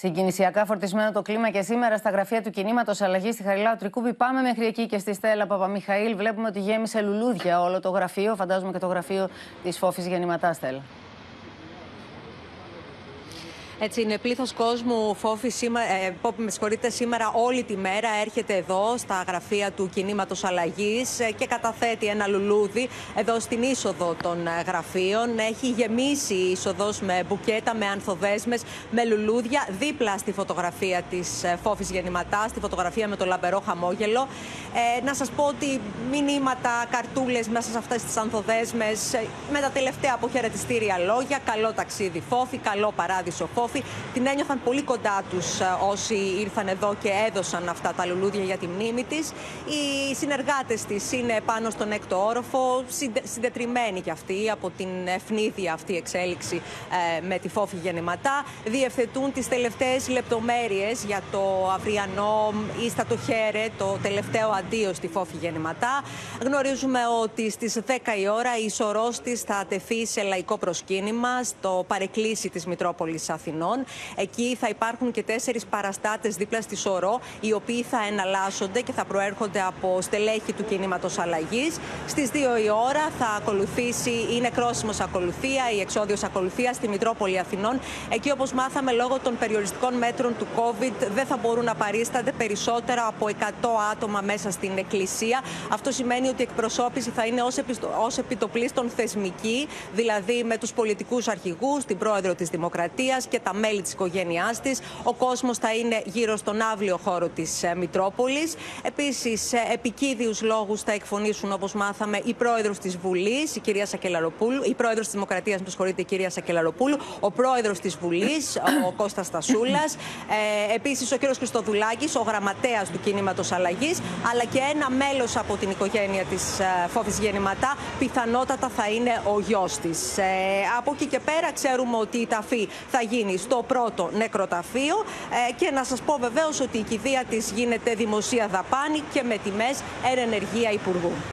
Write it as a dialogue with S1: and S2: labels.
S1: Συγκινησιακά φορτισμένο το κλίμα και σήμερα στα γραφεία του κινήματος Αλλαγής στη Χαριλάου Τρικούπη. Πάμε μέχρι εκεί και στη Στέλλα Παπαμιχαήλ. Βλέπουμε ότι γέμισε λουλούδια όλο το γραφείο. Φαντάζομαι και το γραφείο της Φόφης Γεννηματά, Στέλλα.
S2: Έτσι είναι πλήθος κόσμου. Φόφη, σήμερα, ε, με συγχωρείτε, σήμερα όλη τη μέρα έρχεται εδώ στα γραφεία του κινήματος αλλαγής ε, και καταθέτει ένα λουλούδι εδώ στην είσοδο των ε, γραφείων. Έχει γεμίσει η είσοδος με μπουκέτα, με ανθοδέσμες, με λουλούδια δίπλα στη φωτογραφία της ε, Φόφη Γεννηματάς, στη φωτογραφία με το λαμπερό χαμόγελο. Ε, να σας πω ότι μηνύματα, καρτούλες μέσα σε αυτές τις ανθοδέσμες με τα τελευταία αποχαιρετιστήρια λόγια. Καλό ταξίδι Φόφη, καλό παράδεισο Φόφη. Την ένιωθαν πολύ κοντά τους ε, όσοι ήρθαν εδώ και έδωσαν αυτά τα λουλούδια για τη μνήμη της. Οι συνεργάτες της είναι πάνω στον έκτο όροφο, συντετριμένοι κι αυτοί από την ευνίδια αυτή εξέλιξη ε, με τη φόφη γεννηματά. Διευθετούν τις τελευταίες λεπτομέρειες για το αυριανό ή το χέρε, το τελευταίο αντίο στη φόφη γεννηματά. Γνωρίζουμε ότι στις 10 η ώρα η σωρός της θα τεθεί σε λαϊκό προσκύνημα στο παρεκκλήσι της Μητρόπολης Αθηνών. Εκεί θα υπάρχουν και τέσσερις παραστάτες δίπλα στη Σωρό, οι οποίοι θα εναλλάσσονται και θα προέρχονται από στελέχη του κινήματος αλλαγής. Στις 2 η ώρα θα ακολουθήσει, η νεκρόσιμο ακολουθία, η εξόδιος ακολουθία στη Μητρόπολη Αθηνών. Εκεί, όπως μάθαμε, λόγω των περιοριστικών μέτρων του COVID, δεν θα μπορούν να παρίστανται περισσότερα από 100 άτομα μέσα στην Εκκλησία. Αυτό σημαίνει ότι η εκπροσώπηση θα είναι ως επιτοπλίστων θεσμική, δηλαδή με τους πολιτικούς αρχηγούς, την πρόεδρο της Δημοκρατίας και τα μέλη της οικογένειάς της. Ο κόσμος θα είναι γύρω στον άβλιο χώρο της ε, Μητρόπολης. Επίσης, επικίδιου λόγους θα εκφωνήσουν, όπως μάθαμε, η πρόεδρος της Βουλής, η κυρία Σακελαροπούλου, η πρόεδρος της Δημοκρατίας, με συγχωρείτε, η κυρία Σακελαροπούλου, ο πρόεδρος της Βουλής, ο Κώστας Τασούλα, ε, επίσης ο κύριος Χριστοδουλάκης, ο γραμματέας του κινήματος αλλαγής, αλλά και ένα μέλος από την οικογένεια της ε, Φόφης Γεννηματά, πιθανότατα θα είναι ο γιος της. Ε, από εκεί και πέρα ξέρουμε ότι η ταφή θα γίνει στο πρώτο νεκροταφείο ε, και να σας πω βεβαίως ότι η κηδεία της γίνεται δημοσία δαπάνη και με τιμές ενεργεία Υπουργού.